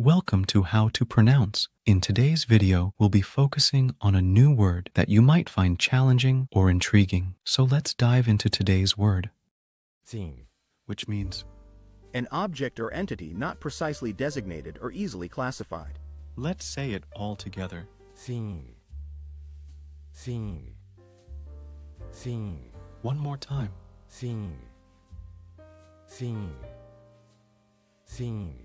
Welcome to How to Pronounce. In today's video, we'll be focusing on a new word that you might find challenging or intriguing. So let's dive into today's word, thing, which means An object or entity not precisely designated or easily classified. let's say it all together. thing, thing, thing, One more time. thing, thing, thing.